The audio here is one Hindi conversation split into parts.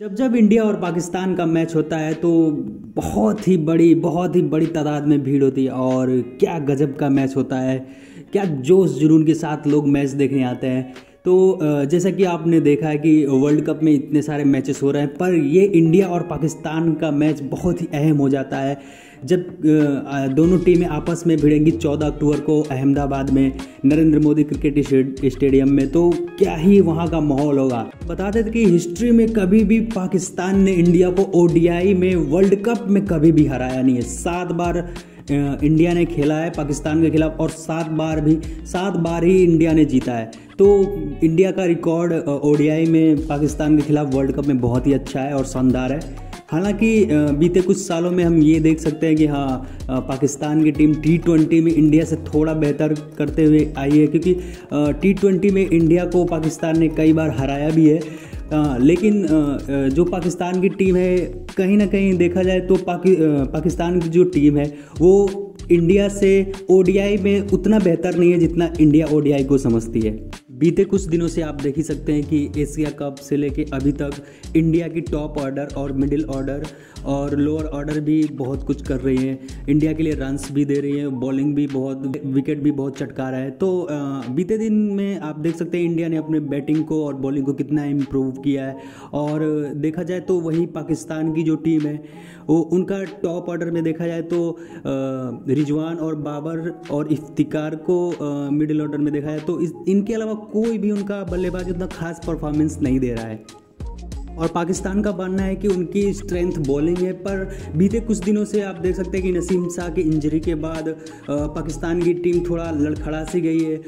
जब जब इंडिया और पाकिस्तान का मैच होता है तो बहुत ही बड़ी, बहुत ही बड़ी तादाद में भीड़ होती है और क्या गजब का मैच होता है। क्या जोश जुनून के साथ लोग मैच देखने आते हैं। तो जैसा कि आपने देखा है कि वर्ल्ड कप में इतने सारे मैचेस हो रहे हैं, पर ये इंडिया और पाकिस्तान का मैच बहुत ही अहम हो जाता है। जब दोनों टीमें आपस में भिड़ेंगी 14 अक्टूबर को अहमदाबाद में नरेंद्र मोदी क्रिकेट स्टेडियम में तो क्या ही वहाँ का माहौल होगा? बता देते कि हिस्ट्री में कभी भी पाकिस्तान ने इंडिया को ओडीआई में वर्ल्ड कप में कभी भी हराया नहीं है। सात बार इंडिया ने खेला है, पाकिस्तान के खिलाफ, और सात बार भी, सात बार ही इंडिया ने जीता है। तो इंडिया का रिकॉर्ड ओडीआई में पाकिस्तान के खिलाफ वर्ल्ड कप में बहुत ही अच्छा है और शानदार है। हालाँकि बीते कुछ सालों में हम ये देख सकते हैं कि हाँ पाकिस्तान की टीम टी ट्वेंटी में इंडिया से थोड़ा बेहतर करते हुए आई है क्योंकि टी ट्वेंटी में इंडिया को पाकिस्तान ने कई बार हराया भी है। आ, लेकिन आ, जो पाकिस्तान की टीम है कहीं ना कहीं देखा जाए तो पाकि, आ, पाकिस्तान की जो टीम है वो इंडिया से ओडीआई में उतना बेहतर नहीं है जितना इंडिया ओडीआई को समझती है। बीते कुछ दिनों से आप देख ही सकते हैं कि एशिया कप से लेके अभी तक इंडिया की टॉप ऑर्डर और मिडिल ऑर्डर और लोअर ऑर्डर भी बहुत कुछ कर रही हैं। इंडिया के लिए रन्स भी दे रही है बॉलिंग भी बहुत विकेट भी बहुत चटका रहा है। तो बीते दिन में आप देख सकते हैं इंडिया ने अपने बैटिंग को और बॉलिंग को कितना इम्प्रूव किया है। और देखा जाए तो वही पाकिस्तान की जो टीम है, वो उनका टॉप ऑर्डर में देखा जाए तो रिजवान और बाबर और इफ्तिकार को मिडिल ऑर्डर में देखा जाए तो इनके अलावा कोई भी उनका बल्लेबाज उतना खास परफॉर्मेंस नहीं दे रहा है। और पाकिस्तान का मानना है कि उनकी स्ट्रेंथ बॉलिंग है, पर बीते कुछ दिनों से आप देख सकते हैं कि नसीम शाह की इंजरी के बाद पाकिस्तान की टीम थोड़ा लड़खड़ा सी गई है।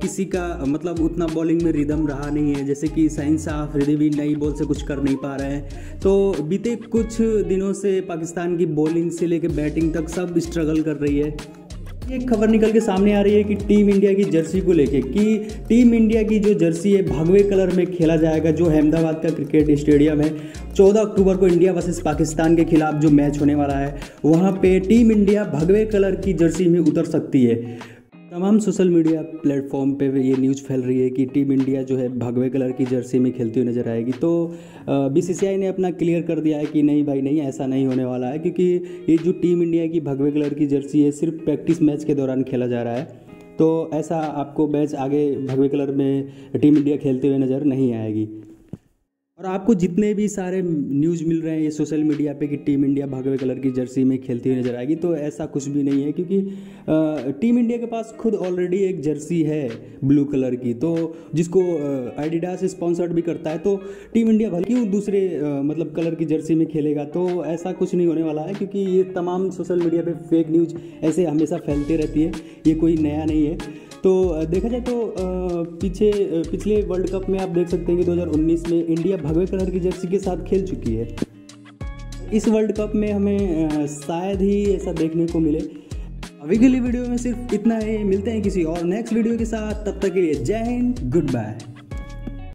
किसी का मतलब उतना बॉलिंग में रिदम रहा नहीं है, जैसे कि साइन शाह अफरीदी भी नई बॉल से कुछ कर नहीं पा रहे हैं। तो बीते कुछ दिनों से पाकिस्तान की बॉलिंग से लेकर बैटिंग तक सब स्ट्रगल कर रही है। एक खबर निकल के सामने आ रही है कि टीम इंडिया की जर्सी को लेके, कि टीम इंडिया की जो जर्सी है, भगवे कलर में खेला जाएगा, जो अहमदाबाद का क्रिकेट स्टेडियम है। 14 अक्टूबर को इंडिया वर्सेस पाकिस्तान के खिलाफ जो मैच होने वाला है, वहाँ पे टीम इंडिया भगवे कलर की जर्सी में उतर सकती है। तमाम सोशल मीडिया प्लेटफॉर्म पे ये न्यूज़ फैल रही है कि टीम इंडिया जो है भगवे कलर की जर्सी में खेलती हुई नज़र आएगी। तो बीसीसीआई ने अपना क्लियर कर दिया है कि नहीं भाई, नहीं, ऐसा नहीं होने वाला है, क्योंकि ये जो टीम इंडिया की भगवे कलर की जर्सी है, सिर्फ़ प्रैक्टिस मैच के दौरान खेला जा रहा है। तो ऐसा आपको मैच आगे भगवे कलर में टीम इंडिया खेलते हुए नज़र नहीं आएगी। और आपको जितने भी सारे न्यूज़ मिल रहे हैं, ये सोशल मीडिया पे कि टीम इंडिया भगवे कलर की जर्सी में खेलती हुई नज़र आएगी तो ऐसा कुछ भी नहीं है क्योंकि टीम इंडिया के पास खुद ऑलरेडी एक जर्सी है ब्लू कलर की तो जिसको एडिडास स्पॉन्सर्ड भी करता है तो टीम इंडिया भले क्यों दूसरे मतलब कलर की जर्सी में खेलेगा तो ऐसा कुछ नहीं होने वाला है क्योंकि ये तमाम सोशल मीडिया पर फेक न्यूज़ ऐसे हमेशा फैलती रहती है, ये कोई नया नहीं है। तो देखा जाए तो पीछे पिछले वर्ल्ड कप में आप देख सकते हैं कि 2019 में इंडिया भगवे कलर की जर्सी के साथ खेल चुकी है। इस वर्ल्ड कप में हमें शायद ही ऐसा देखने को मिले। अभी के लिए वीडियो में सिर्फ़ इतना ही। मिलते हैं किसी और नेक्स्ट वीडियो के साथ। तब तक के लिए जय हिंद, गुड बाय।